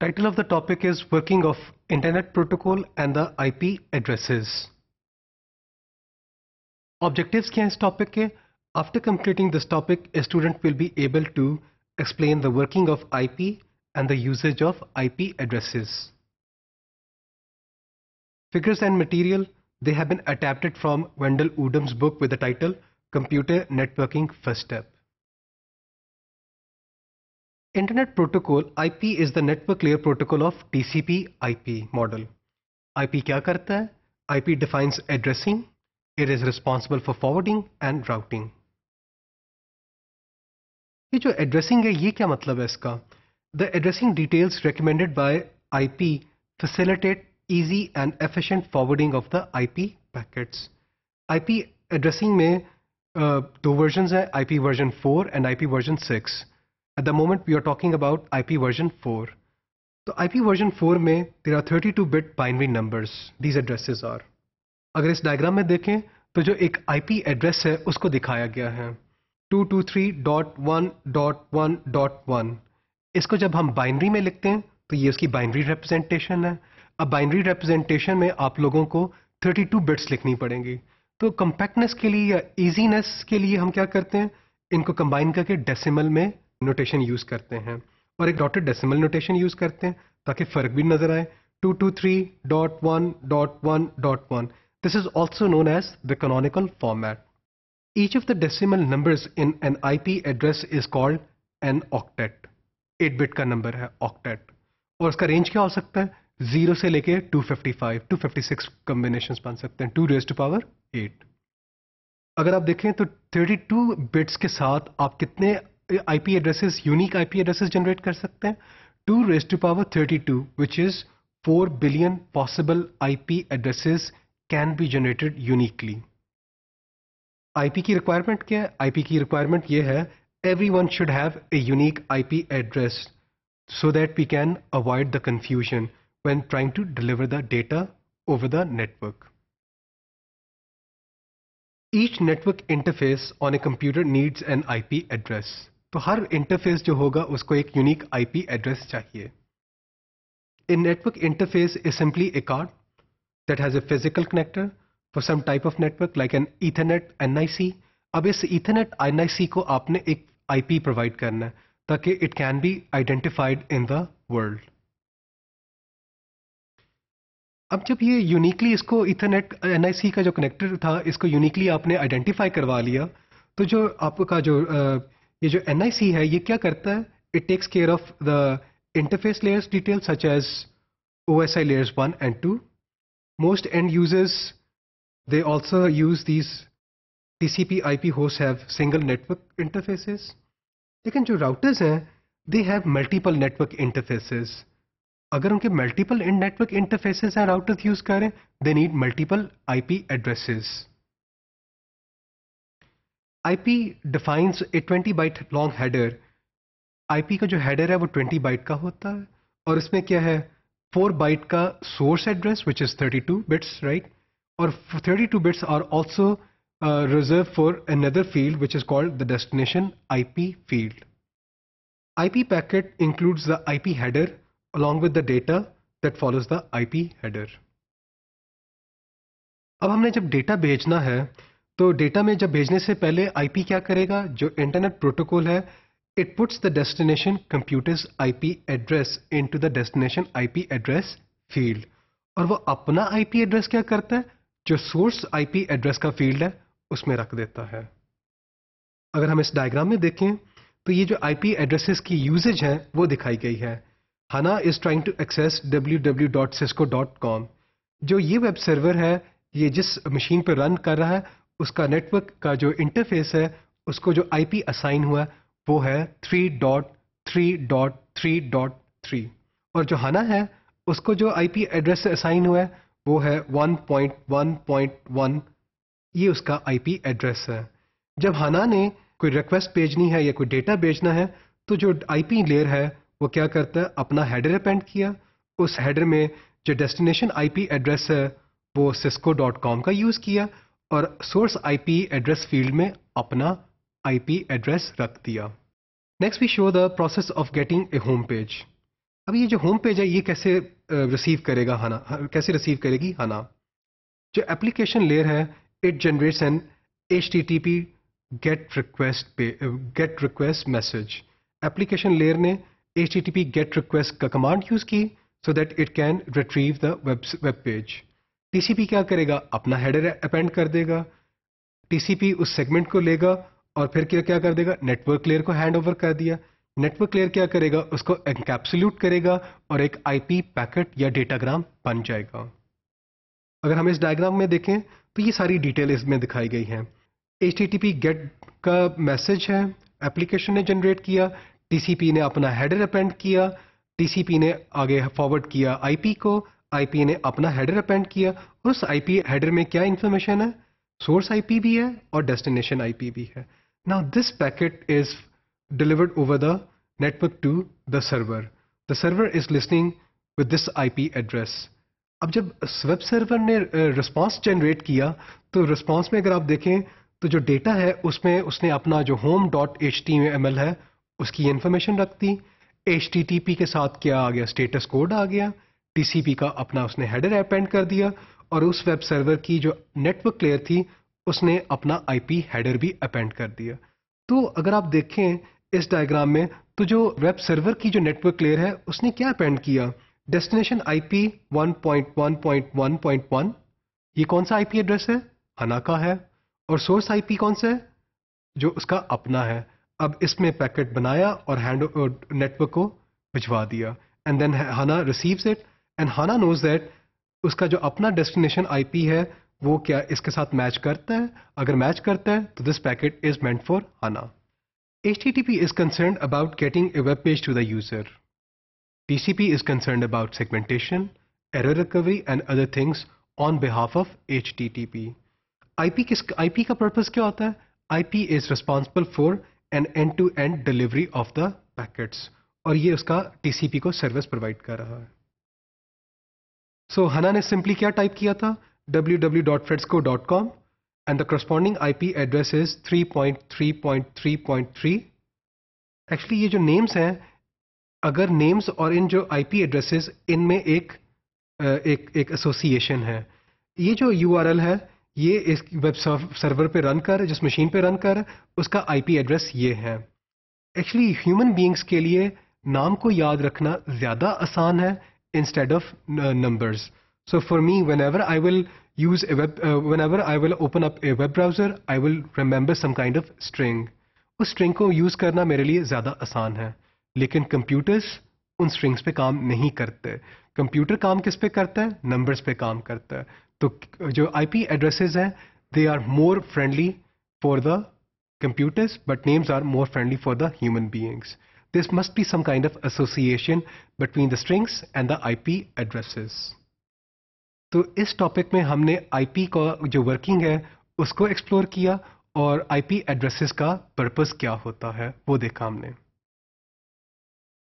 Title of the topic is Working of Internet Protocol and the IP Addresses. Objectives क्या हैं इस topic के? After completing this topic, a student will be able to explain the working of IP and the usage of IP addresses. Figures and material, they have been adapted from Wendell Udam's book with the title Computer Networking First Step. Internet Protocol IP is the network layer protocol of TCP IP model. IP क्या करता है? IP defines addressing. It is responsible for forwarding and routing. ये जो addressing है ये क्या मतलब है इसका? The addressing details recommended by IP facilitate easy and efficient forwarding of the IP packets. IP addressing में uh, दो versions हैं IP version 4 and IP version 6. At the moment, we are talking about IP version 4. तो IP version 4 में there are 32 bit binary numbers. These addresses are. अगर इस diagram में देखें तो जो एक IP एड्रेस है, उसको दिखाया गया है 223.1.1.1 इसको जब हम बाइनरी में लिखते हैं तो ये उसकी बाइनरी रिप्रेजेंटेशन है अब बाइनरी रिप्रेजेंटेशन में आप लोगों को 32 बिट्स लिखनी पड़ेंगी तो कम्पैक्टनेस के लिए या इजीनेस के लिए हम क्या करते हैं इनको कंबाइन करके डेसिमल में नोटेशन यूज़ करते हैं। और एक डॉटेड डेसिमल नोटेशन यूज़ करते हैं, ताकि फ़र्क भी नज़र आए। 223.1.1.1 This is also known as the canonical format. Each of the decimal numbers in an IP address is called an octet. 8 bit का नंबर है ऑक्टेट और उसका रेंज क्या हो सकता है? ज़ीरो से लेके 255 256 कॉम्बिनेशंस बन सकते हैं। टू रेज टू पावर 8 अगर आप देखें तो 32 बिट्स के साथ आप कितने IP addresses unique IP addresses generate कर सकते हैं two raise to power 32 which is 4 billion possible IP addresses can be generated uniquely IP की रिक्वायरमेंट क्या है आईपी की रिक्वायरमेंट ये है everyone should have a unique IP address so that we can avoid the confusion when trying to deliver the data over the network. Each network interface on a computer needs an IP address. तो हर interface जो होगा, उसको एक unique IP address चाहिए A network interface is simply a card that has a physical connector for some type of network, like an Ethernet NIC. अब इस Ethernet NIC को आपने एक IP प्रोवाइड करना है, ताकि it can be identified in the world अब जब ये यूनिकली इसको इथरनेट एनआईसी का जो कनेक्टर था, इसको यूनिकली आपने आइडेंटिफाई करवा लिया तो जो आपका जो ये जो एनआईसी है ये क्या करता है it takes care of the interface layers detail such as OSI layers 1 and 2. Most end users, they also use these TCP IP hosts have single network interfaces. लेकिन जो राउटर्स हैं they have multiple network interfaces अगर उनके multiple network interfaces हैं routers use करें they need multiple IP addresses IP defines a 20 byte long header IP का जो header है वो 20 बाइट का होता है और इसमें क्या है 4 बाइट का source address which is 32 bits right और 32 bits are also uh, reserved for another field which is called the destination IP field. IP packet includes the IP header along with the data that follows the IP header. अब हमने जब data भेजना है तो data में जब भेजने से पहले आईपी क्या करेगा? जो इंटरनेट प्रोटोकॉल है it puts the destination computer's IP address into the destination IP address field और वो अपना आईपी एड्रेस क्या करता है? जो सोर्स आईपी एड्रेस का फ़ील्ड है, उसमें रख देता है। अगर हम इस डायग्राम में देखें तो ये जो आईपी एड्रेसेस की यूजेज है, वो दिखाई गई है। हना is trying to access www.cisco.com जो ये वेब सर्वर है, ये जिस मशीन पर रन कर रहा है उसका नेटवर्क का जो इंटरफेस है, उसको जो आईपी असाइन हुआ, वो है 3.3.3.3 और जो हाना है, उसको जो आईपी एड्रेस असाइन हुआ है, वो है 1.1.1 ये उसका आईपी एड्रेस है। जब हाना ने कोई रिक्वेस्ट भेजनी है या कोई डेटा भेजना है तो जो आईपी लेयर है, वो क्या करता है? अपना हेडर अपेंड किया। उस हेडर में जो डेस्टिनेशन आईपी एड्रेस है, वो सिस्को डॉट कॉम का यूज़ किया। और सोर्स आईपी एड्रेस फ़ील्ड में अपना आईपी एड्रेस रख दिया। Next we show the process of getting a home page अब ये जो होम पेज है, ये कैसे रिसीव करेगा हना कैसे रिसीव करेगी हना जो एप्लीकेशन लेयर है it generates an H T T P get request पे get request message application layer ने H T T P get request का कमांड यूज़ की so that it can retrieve the web web page TCP क्या करेगा? अपना header append कर देगा। TCP उस सेगमेंट को लेगा और फिर क्या क्या कर देगा? नेटवर्क लेयर को हैंड ओवर कर दिया। नेटवर्क लेयर क्या करेगा? उसको एनकैप्सुलेट करेगा और एक आईपी पैकेट या डेटाग्राम बन जाएगा। अगर हम इस डायग्राम में देखें तो ये सारी डिटेल इसमें दिखाई गई हैं। एच गेट का मैसेज है। एप्लीकेशन ने जनरेट किया। टीसीपी ने अपना हेडर अपेंड किया। टीसीपी ने आगे फॉरवर्ड किया आईपी को। आईपी ने अपना हेडर अपेंड किया, उस आईपी हेडर में क्या इंफॉर्मेशन है? सोर्स आईपी भी है और डेस्टिनेशन आईपी भी है। Now this packet is delivered over the network to the server. The server is listening with this IP address. अब जब वेब सर्वर ने रिस्पांस जनरेट किया तो रिस्पांस में अगर आप देखें तो जो डेटा है, उसमें उसने अपना जो home dot H T M L है, उसकी इन्फॉर्मेशन रख दी। एच टी टी पी के साथ क्या आ गया? स्टेटस कोड आ गया। टी सी पी का अपना उसने हेडर अपेंड कर दिया और उस वेब सर्वर की जो नेटवर्क लेयर थी, उसने अपना आईपी हेडर भी अपेंड कर दिया। तो अगर आप देखें इस डायग्राम में तो जो वेब सर्वर की जो नेटवर्क लेयर है, उसने क्या अपेंड किया? डेस्टिनेशन आईपी 1.1.1.1 ये कौन सा आईपी एड्रेस है? हना का है। और सोर्स आईपी कौन सा है? जो उसका अपना है। अब इसमें पैकेट बनाया और हैंड नेटवर्क को भिजवा दिया। And then Hannah receives it and Hannah knows that उसका जो अपना डेस्टिनेशन आईपी है, वो क्या इसके साथ मैच करता है? अगर मैच करता है तो this packet is meant for Hannah H T T P is concern about getting a web page to the user T C P is concern about segmentation error recovery and other things on behalf of H T T P I P किस I P का purpose क्या होता है? I P is responsible for an end to end delivery of the packets और ये उसका T C P को service provide कर रहा है। So, हना ने सिंपली क्या टाइप किया था? W W dot fredsco dot com and the corresponding I P www.fredsco.com and the corresponding IP address is 3.3.3.3 actually ये जो नेम्स हैं अगर नेम्स और इन जो आईपी एड्रेसेस इनमें एक एक एक एसोसिएशन है। ये जो यूआरएल है ये इस वेब सर्वर पे रन कर जिस मशीन पे रन कर उसका आईपी एड्रेस ये है। एक्चुअली ह्यूमन बीइंग्स के लिए नाम को याद रखना ज़्यादा आसान है instead of numbers so for me whenever I will use a web uh, whenever I will open up a web browser I will remember some kind of string उस string को use करना मेरे लिए ज़्यादा आसान है लेकिन computers उन strings पे काम नहीं करते कंप्यूटर काम किस पे करता है नंबर्स पे काम करता है तो जो आईपी एड्रेसेस हैं they are more friendly for the computers but names are more friendly for the human beings there must be some kind of association between the strings and the IP addresses तो इस topic में हमने IP का जो working है उसको explore किया और आईपी एड्रेसेस का पर्पस क्या होता है वो देखा हमने